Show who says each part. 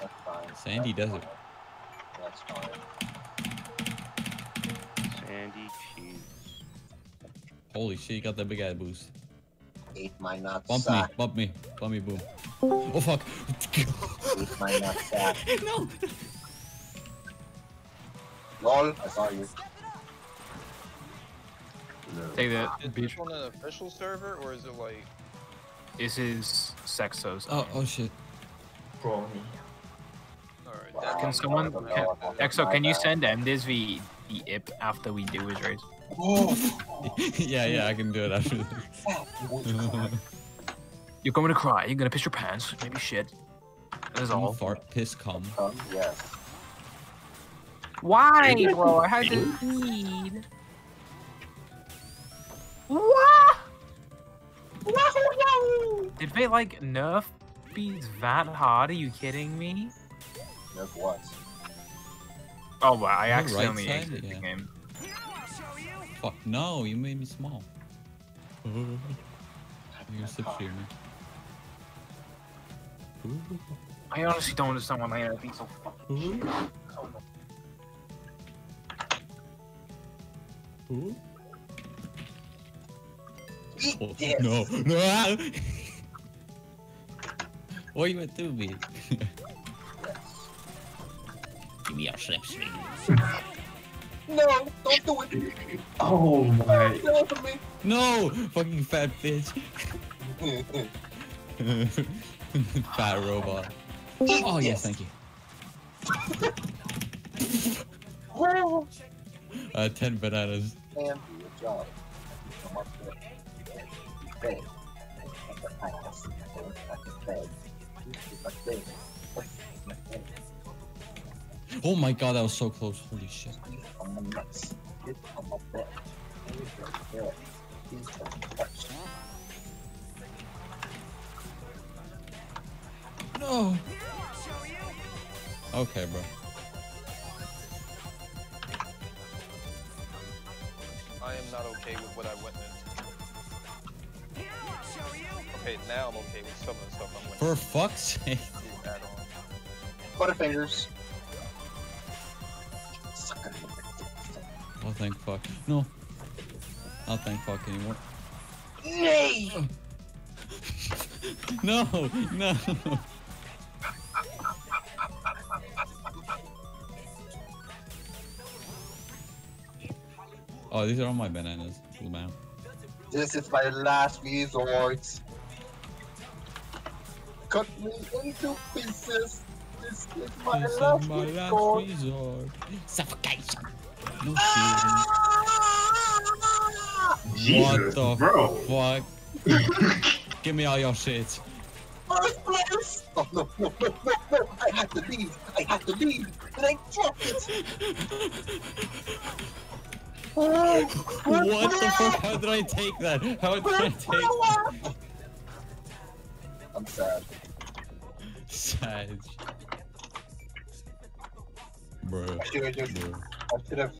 Speaker 1: That's fine.
Speaker 2: Sandy
Speaker 1: That's
Speaker 2: Desert.
Speaker 1: fine. That's fine.
Speaker 3: Sandy cheese.
Speaker 2: Holy shit, you got that big ass boost.
Speaker 1: Eat my nut
Speaker 2: Bump me, bump me, bump me, boom. Oh fuck.
Speaker 1: Eat my nut sack.
Speaker 2: no.
Speaker 1: Lol, I saw you.
Speaker 4: Take that,
Speaker 5: Is
Speaker 4: bitch.
Speaker 5: this on an official server or is it like?
Speaker 4: This is Sexos.
Speaker 2: Oh, oh shit.
Speaker 5: Alright.
Speaker 1: Wow.
Speaker 5: that-
Speaker 4: Can someone,
Speaker 1: Oh,
Speaker 4: can,
Speaker 1: no,
Speaker 4: Exo, can you send them this the the IP after we do his race?
Speaker 2: yeah, yeah, I can do it after this.
Speaker 4: You're going to cry. You're gonna piss your pants. Maybe shit. That's all.
Speaker 2: fart, piss, cum.
Speaker 1: Um, yes.
Speaker 4: Why, bro? I had to feed. What? Did they like nerf beats that hard? Are you kidding me?
Speaker 1: Nerf what?
Speaker 4: Oh, wow, I
Speaker 2: The right
Speaker 4: accidentally
Speaker 2: side?
Speaker 4: exited
Speaker 2: Yeah.
Speaker 4: the game.
Speaker 2: Fuck, no, you made me small. You're gonna me.
Speaker 4: I honestly don't understand why my internet beats so fucking.
Speaker 1: Eat
Speaker 2: Oh,
Speaker 1: this.
Speaker 2: no, no! what you went through me? Give me your slips,
Speaker 1: No, don't do it.
Speaker 6: Oh my.
Speaker 1: Don't do me.
Speaker 2: No! Fucking fat bitch. fat robot. Oh, yes, thank you. Uh, 10 bananas.
Speaker 1: And do your job. Come
Speaker 2: Oh my god, that was so close. Holy shit.
Speaker 1: Squeeze on the nuts. Get on my butt. Here's your butt. Here's your butt.
Speaker 2: No! Okay, bro.
Speaker 5: I am not okay with what I witnessed. Okay, now I'm okay with some of the stuff I'm witnessing.
Speaker 2: For fuck's sake.
Speaker 5: These add-ons.
Speaker 1: Butterfingers.
Speaker 2: Oh, thank fuck. No. I'll thank fuck anymore.
Speaker 1: Nay!
Speaker 2: No! No! Oh, these are all my bananas. Man.
Speaker 1: This is my last resort. Cut me into pieces. This is my
Speaker 2: This is
Speaker 1: last
Speaker 2: my last
Speaker 1: resort.
Speaker 2: resort. Suffocation. No
Speaker 1: Ah!
Speaker 2: shooting. What the
Speaker 6: bro.
Speaker 2: fuck? Give me all your shit.
Speaker 1: First place! Oh no, no, no, no, no! I have to leave! I have to leave! And I dropped it! Oh,
Speaker 2: What the fuck? How did I take that? How did I take that?
Speaker 1: I'm sad.
Speaker 2: Sag. Bro.
Speaker 1: I should have just.
Speaker 2: Bro.
Speaker 1: I should have